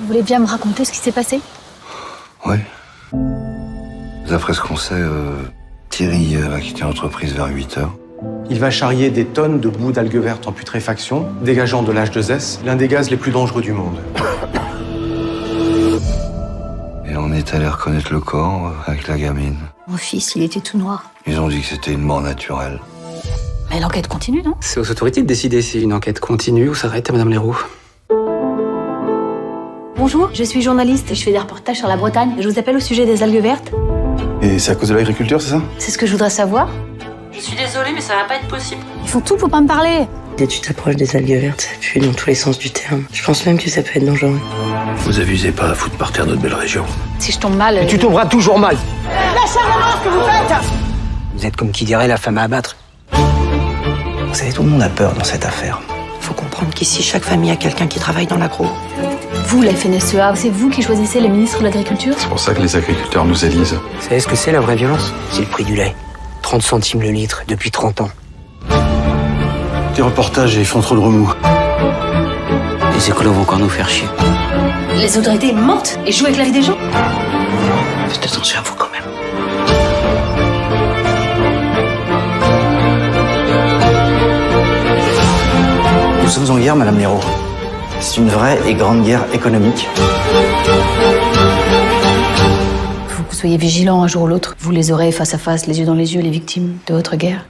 Vous voulez bien me raconter ce qui s'est passé? Oui. D'après ce qu'on sait, euh, Thierry euh, va quitter l'entreprise vers 8 heures. Il va charrier des tonnes de bouts d'algues vertes en putréfaction, dégageant de l'H2S, l'un des gaz les plus dangereux du monde. Et on est allé reconnaître le corps euh, avec la gamine. Mon fils, il était tout noir. Ils ont dit que c'était une mort naturelle. Mais l'enquête continue, non? C'est aux autorités de décider si une enquête continue ou s'arrête, Madame Leroux. Bonjour, je suis journaliste et je fais des reportages sur la Bretagne. Je vous appelle au sujet des algues vertes. Et c'est à cause de l'agriculture, c'est ça? C'est ce que je voudrais savoir. Je suis désolée, mais ça va pas être possible. Ils font tout pour pas me parler. Dès que tu t'approches des algues vertes, ça pue dans tous les sens du terme. Je pense même que ça peut être dangereux. Vous avisez pas à foutre par terre notre belle région. Si je tombe mal. euh, Tu tomberas toujours mal. Vous êtes comme qui dirait la femme à abattre. Vous savez, tout le monde a peur dans cette affaire. Faut comprendre qu'ici, chaque famille a quelqu'un qui travaille dans l'agro. Vous, la FNSEA, c'est vous qui choisissez les ministres de l'Agriculture? C'est pour ça que les agriculteurs nous élisent. Vous savez ce que c'est la vraie violence? C'est le prix du lait. 30 centimes le litre depuis 30 ans. Tes reportages, ils font trop de remous. Les écolos vont encore nous faire chier. Les autorités mentent et jouent avec la vie des gens? Faites attention à vous quand même. Nous sommes en guerre, Madame Léraud. C'est une vraie et grande guerre économique. Vous soyez vigilants un jour ou l'autre. Vous les aurez face à face, les yeux dans les yeux, les victimes de votre guerre.